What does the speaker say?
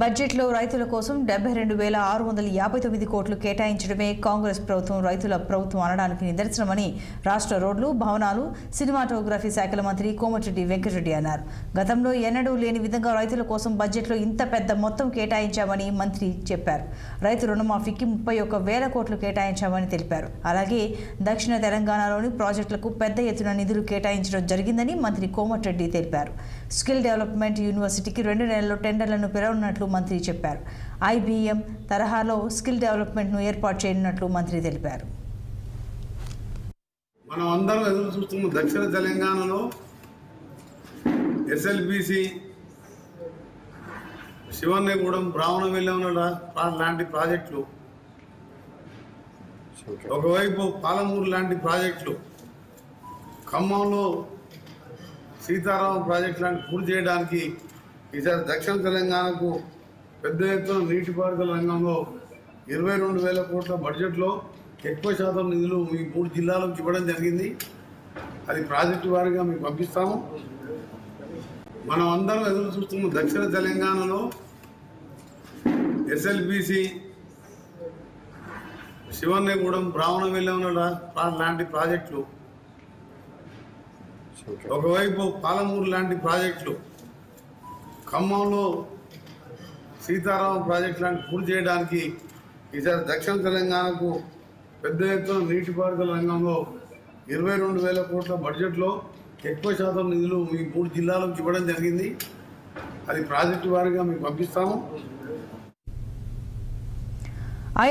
బడ్జెట్లో రైతుల కోసం డెబ్బై రెండు వేల ఆరు వందల యాభై తొమ్మిది కోట్లు కేటాయించడమే కాంగ్రెస్ ప్రభుత్వం రైతుల ప్రభుత్వం అనడానికి నిదర్శనమని రాష్ట్ర రోడ్లు భవనాలు సినిమాటోగ్రఫీ శాఖల మంత్రి కోమటిరెడ్డి వెంకటరెడ్డి అన్నారు. గతంలో ఎన్నడూ లేని విధంగా రైతుల కోసం బడ్జెట్లో ఇంత పెద్ద మొత్తం కేటాయించామని మంత్రి చెప్పారు. రైతు రుణమాఫీకి ముప్పై ఒక్క వేల కోట్లు కేటాయించామని తెలిపారు. అలాగే దక్షిణ తెలంగాణలోని ప్రాజెక్టులకు పెద్ద ఎత్తున నిధులు కేటాయించడం జరిగిందని మంత్రి కోమటిరెడ్డి తెలిపారు. స్కిల్ డెవలప్మెంట్ యూనివర్సిటీకి రెండు నెలల్లో టెండర్లను పిలవనున్నట్లు మంత్రి చెప్పారు. ఐబీఎం తరహాలో స్కిల్ డెవలప్మెంట్ను ఏర్పాటు చేయనున్నట్లు మంత్రి తెలిపారు. మనం అందరం ఎదురు చూస్తున్న దక్షిణ తెలంగాణలో ఎస్ఎల్బిసి శివన్నగూడెం బ్రాహ్మణ వెళ్ళం లాంటి ప్రాజెక్టులు ఒకవైపు పాలమూరు లాంటి ప్రాజెక్టులు ఖమ్మంలో సీతారామ ప్రాజెక్ట్ లాంటి పూర్తి చేయడానికి ఈసారి దక్షిణ తెలంగాణకు పెద్ద ఎత్తున నీటిపారుదల రంగంలో ఇరవై రెండు వేల కోట్ల బడ్జెట్లో ఎక్కువ శాతం నిధులు ఈ మూడు జిల్లాలకు ఇవ్వడం జరిగింది. అది ప్రాజెక్టు వారిగా మీకు పంపిస్తాము. మనం అందరం ఎదురు చూస్తున్న దక్షిణ తెలంగాణలో ఎస్ఎల్బిసి శివన్నగూడెం బ్రాహ్మణ వెళ్ళం లాంటి ప్రాజెక్టులు ఒకవైపు పాలమూరు లాంటి ప్రాజెక్టులు ఖమ్మంలో సీతారామ ప్రాజెక్ట్ లాంటి పూర్తి చేయడానికి ఈసారి దక్షిణ తెలంగాణకు పెద్ద ఎత్తున నీటిపారుదల రంగంలో ఇరవై రెండు వేల కోట్ల బడ్జెట్లో ఎక్కువ శాతం నిధులు మీ మూడు జిల్లాలకు ఇవ్వడం జరిగింది. అది ప్రాజెక్టు వారిగా మీకు పంపిస్తాము.